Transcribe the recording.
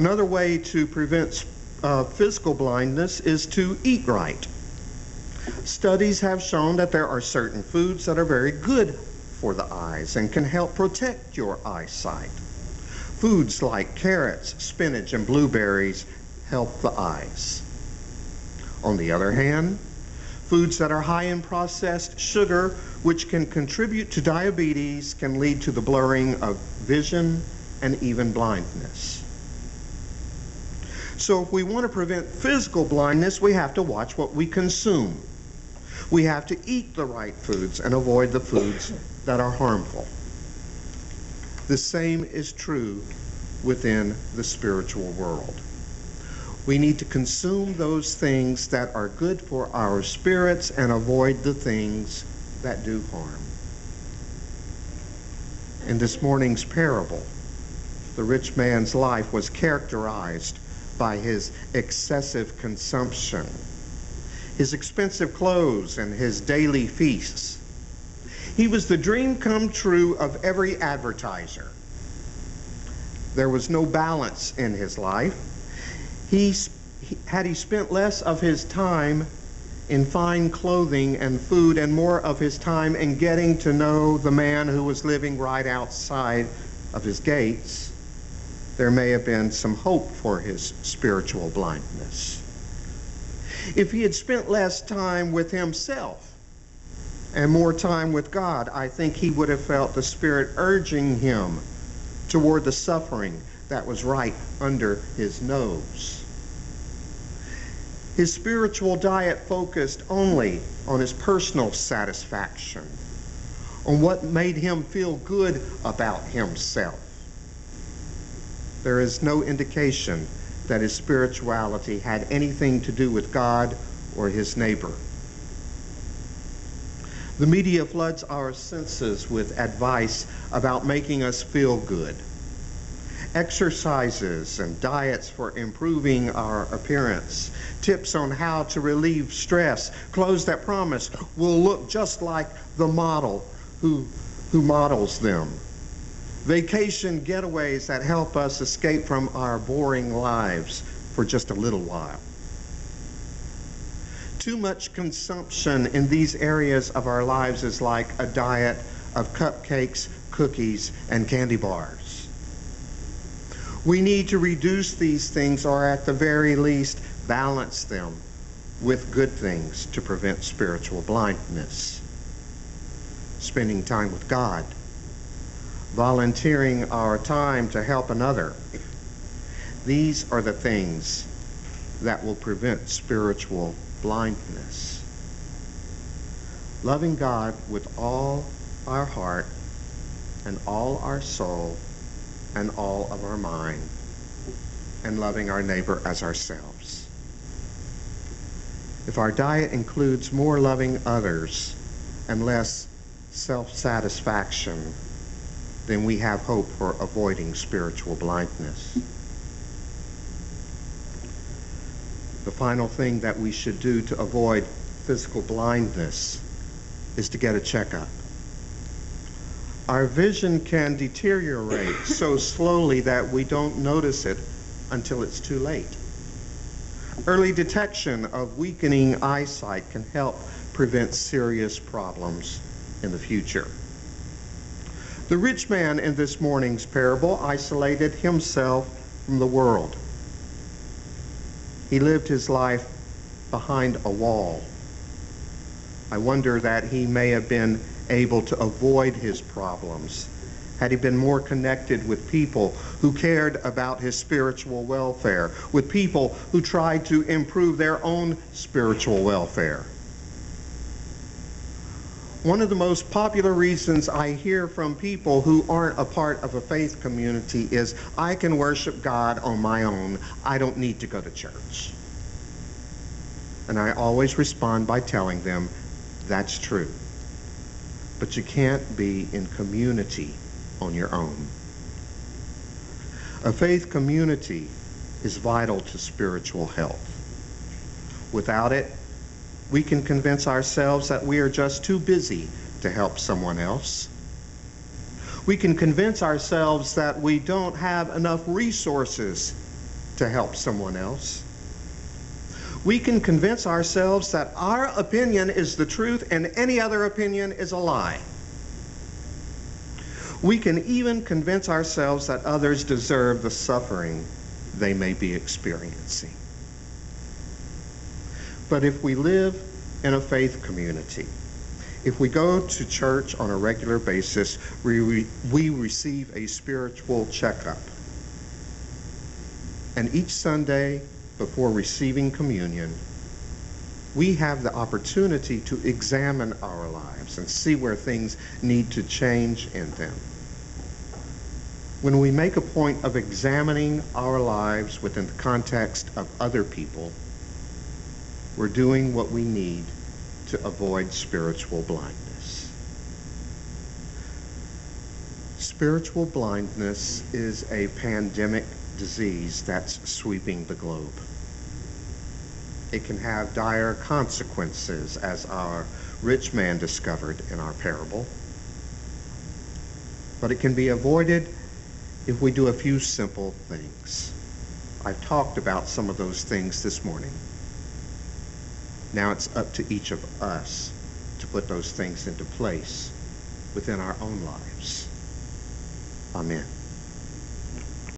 Another way to prevent uh, physical blindness is to eat right. Studies have shown that there are certain foods that are very good for the eyes and can help protect your eyesight. Foods like carrots, spinach, and blueberries help the eyes. On the other hand, foods that are high in processed sugar, which can contribute to diabetes, can lead to the blurring of vision and even blindness. So if we want to prevent physical blindness, we have to watch what we consume. We have to eat the right foods and avoid the foods that are harmful. The same is true within the spiritual world. We need to consume those things that are good for our spirits and avoid the things that do harm. In this morning's parable, the rich man's life was characterized by his excessive consumption, his expensive clothes, and his daily feasts. He was the dream come true of every advertiser. There was no balance in his life. He, had he spent less of his time in fine clothing and food and more of his time in getting to know the man who was living right outside of his gates, there may have been some hope for his spiritual blindness. If he had spent less time with himself and more time with God, I think he would have felt the Spirit urging him toward the suffering that was right under his nose. His spiritual diet focused only on his personal satisfaction, on what made him feel good about himself there is no indication that his spirituality had anything to do with God or his neighbor. The media floods our senses with advice about making us feel good. Exercises and diets for improving our appearance, tips on how to relieve stress, clothes that promise will look just like the model who, who models them vacation getaways that help us escape from our boring lives for just a little while. Too much consumption in these areas of our lives is like a diet of cupcakes, cookies, and candy bars. We need to reduce these things or at the very least balance them with good things to prevent spiritual blindness. Spending time with God volunteering our time to help another. These are the things that will prevent spiritual blindness. Loving God with all our heart and all our soul and all of our mind, and loving our neighbor as ourselves. If our diet includes more loving others and less self satisfaction, then we have hope for avoiding spiritual blindness. The final thing that we should do to avoid physical blindness is to get a checkup. Our vision can deteriorate so slowly that we don't notice it until it's too late. Early detection of weakening eyesight can help prevent serious problems in the future. The rich man in this morning's parable isolated himself from the world. He lived his life behind a wall. I wonder that he may have been able to avoid his problems had he been more connected with people who cared about his spiritual welfare, with people who tried to improve their own spiritual welfare. One of the most popular reasons I hear from people who aren't a part of a faith community is I can worship God on my own. I don't need to go to church. And I always respond by telling them that's true. But you can't be in community on your own. A faith community is vital to spiritual health. Without it, we can convince ourselves that we are just too busy to help someone else. We can convince ourselves that we don't have enough resources to help someone else. We can convince ourselves that our opinion is the truth and any other opinion is a lie. We can even convince ourselves that others deserve the suffering they may be experiencing. But if we live in a faith community, if we go to church on a regular basis, we, we receive a spiritual checkup. And each Sunday before receiving communion, we have the opportunity to examine our lives and see where things need to change in them. When we make a point of examining our lives within the context of other people, we're doing what we need to avoid spiritual blindness. Spiritual blindness is a pandemic disease that's sweeping the globe. It can have dire consequences, as our rich man discovered in our parable. But it can be avoided if we do a few simple things. I've talked about some of those things this morning. Now it's up to each of us to put those things into place within our own lives. Amen.